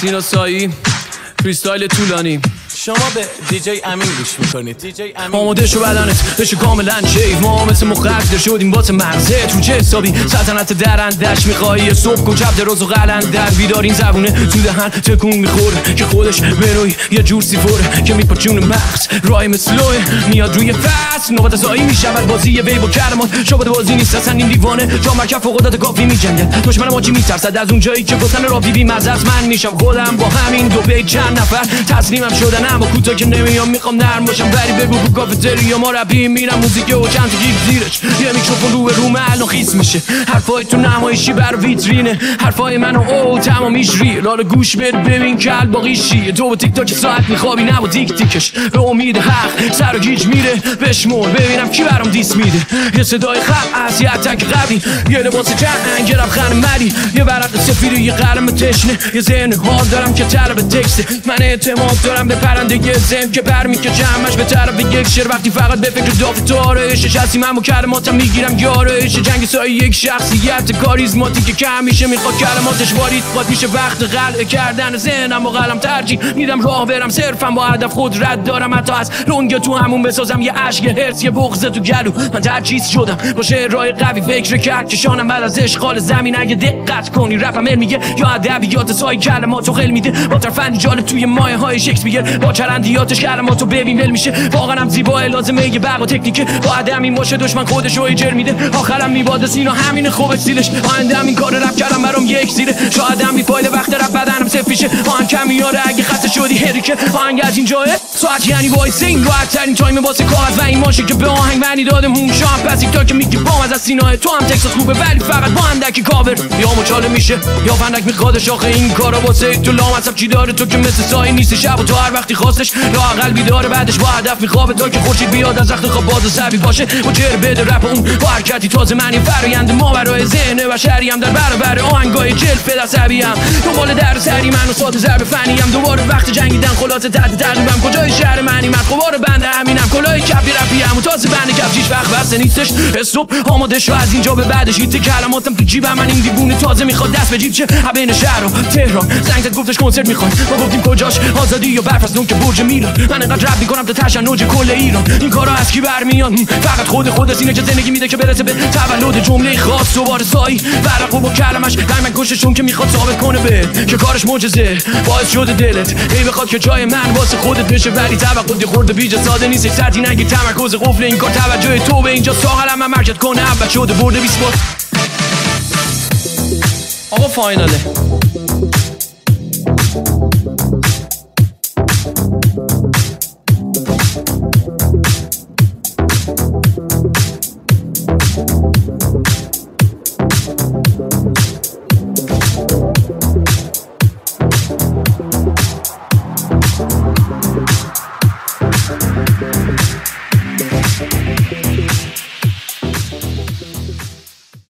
سینا سایی فریستایل طولانی. شما به دیجی امین گوش می‌کنید. دیجی امین آماده شو بدنت بشه کاملا شیف ما مثل مخدر شدیم واسه مغزه تو چه حسابی؟ سلطنت درندش میخوایی صبح کن چپ دراز و قلندر. بیدار این زبونه تو دهن تکون می‌خوره. که خودش بروی یه جور سیفوره. که میپاچون مغز. رای مثلوه میاد روی فصل. نوبت زایی می‌شود بازی وی با کلمات شباد بازی نیست اصلا این دیوانه. جا مرکب فوق العاده کافی میجنگه دشمن ما چی میترسد. از اون جایی که گفتن را بی بی من میشم. خودم با همین دو چند نفر. تسلیمم شدن اما کوتا که نمیام می‌خوام نرم باشم. بری بگو تو کافتریا ما ربی میرم موزیک و چند گیب زیرش. یه میکروفون رو روم الان خیس میشه. حرفای تو نمایشی بر ویترینه. حرفای منو او تمامیش ری لال گوش بده ببین کل باقی شیه تو با تیک تاک ساعت میخوابی نه با تیک تیکش. به امید حق سر و گیج میره. بشمول ببینم کی برام دیس میده. یه صدای خب از یه تک قبلی یه لباس جنگ یه خن مری. یه ورق سفید یه قلم تشنه. یه ذهن حال دارم که طلب تکسته. من اعتماد دارم به پرنده زم که بر جمعش به طرف یک شر وقتی فقط به فکر داف هستی من با کلماتم می‌گیرم یارش. جنگ سایه یک شخصیت کاریزماتی که کم می‌خواد کلماتش وارید خود میشه وقت قلعه کردن ذهنم. و قلم ترجیح میدم راه برم صرفم با هدف خود رد دارم. حتی از رنگ تو همون بسازم. یه عشق هرس یه بغزه تو گلو. من تجهیز شدم. با شعرهای قوی فکر کرد که شانم بعد از اشغال زمین. اگه دقت کنی رفم میگه یا ادبیات سای کلمات و خیل میده. با طرفندی جال توی مایه های شکسپیر. با چرندیاتش کلماتو ببین ول میشه. واقعا هم زیبا لازمه یه برق و تکنیکه. با این باشه دشمن خودش رو ایجر میده. آخرم میباده سینا همین خوب سیلش آینده این کار رپ کردم برام یک سیره شاید هم فایل وقت رپ بدنم سفیشه. آهنگ کم میاره اگه خسته شدی هریکه. آهنگ از این جاه ساعت یعنی وایس این راحت ترین تایم واسه کاغذ و این ماشه که به آهنگ معنی داده هون شام پس تا که میگه بام از سیناه تو هم تکساس خوبه ولی فقط با اندکی کاور. یا مچاله میشه یا فندک می‌خواد شاخه. این کارا واسه تو لام اصلا چی داره تو که مثل سای نیست شب تو هر وقتی خواستش لاقل بیداره بعدش با هدف میخوابه. تا که خورشید بیاد از وقت خواب باز سبی باشه. و چهر بده رپ اون با حرکتی تازه معنی فرایند ما برای ذهن و هم در برابر آهنگای جلف عصبی هم دنبال در سری من و سات ضرب فنی هم دوباره وقت جنگیدن خلاصه تحت تقریبم کجای شهر معنی من خوبار بنده همینم. کلای و تازه بنده کفشیش وقت بسته نیستش. استوب آماده شو از اینجا به بعدش. ایت کلماتم تو جیبم من این دیوونه تازه می‌خواد دست به جیب چه؟ بین شهر و تهران. زنگ زد گفتش کنسرت می‌خواد ما گفتیم کجاش؟ آزادی یا برف از که برج میلان. من انقدر رپ می‌کنم تا تشنج کل ایران. این کارا از کی برمیاد فقط خود خود اینه که زندگی میده که برسه به تولد جمله خاص. و بار سایی ورق و با کلمش. من گوششون که می‌خواد ثابت کنه به. که کارش معجزه. باعث شده دلت. هی بخواد که جای من واسه خودت بشه ولی توقع خورده بیج ساده نیست. سطحی نگی تمرکز قفل این کار توجه تو به اینجا ساغلم من کنه اول شده برده 20 آقا فایناله.